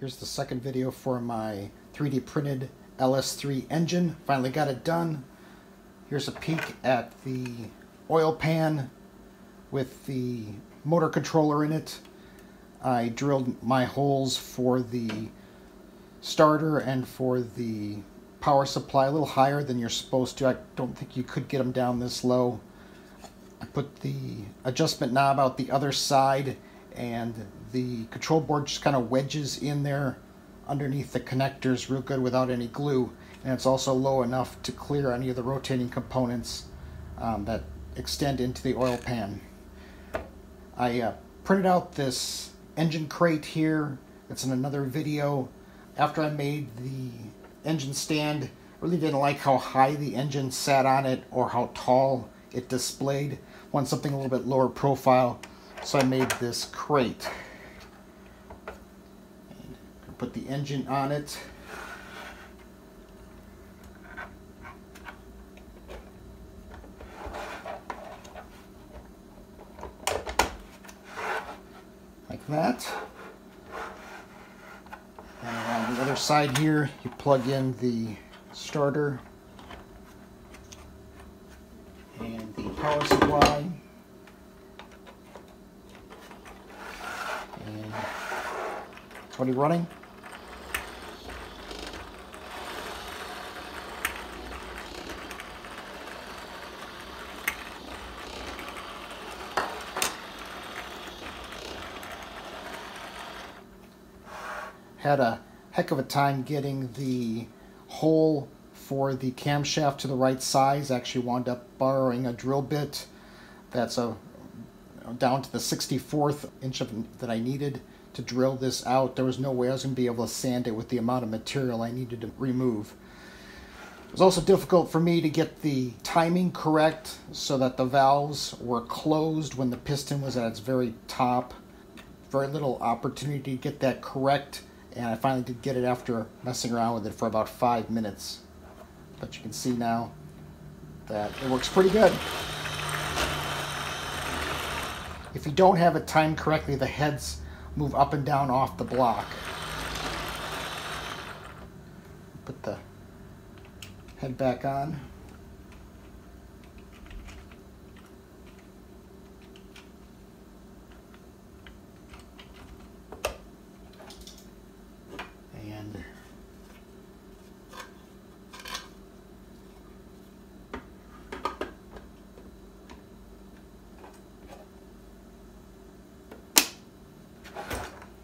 Here's the second video for my 3D printed LS3 engine. Finally got it done. Here's a peek at the oil pan with the motor controller in it. I drilled my holes for the starter and for the power supply a little higher than you're supposed to. I don't think you could get them down this low. I put the adjustment knob out the other side and the control board just kind of wedges in there underneath the connectors real good without any glue and it's also low enough to clear any of the rotating components um, that extend into the oil pan. I uh, printed out this engine crate here. It's in another video. After I made the engine stand, I really didn't like how high the engine sat on it or how tall it displayed. Wanted something a little bit lower profile. So I made this crate. Put the engine on it. Like that. And on the other side here, you plug in the starter and the power supply. And it's already running. Had a heck of a time getting the hole for the camshaft to the right size. Actually wound up borrowing a drill bit that's a down to the 64th inch of, that I needed to drill this out. There was no way I was going to be able to sand it with the amount of material I needed to remove. It was also difficult for me to get the timing correct so that the valves were closed when the piston was at its very top. Very little opportunity to get that correct and I finally did get it after messing around with it for about five minutes. But you can see now that it works pretty good. If you don't have it timed correctly, the heads move up and down off the block. Put the head back on.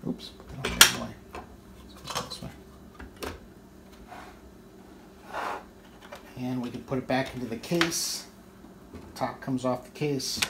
Oops, put that on the other way. This way. And we can put it back into the case. Top comes off the case.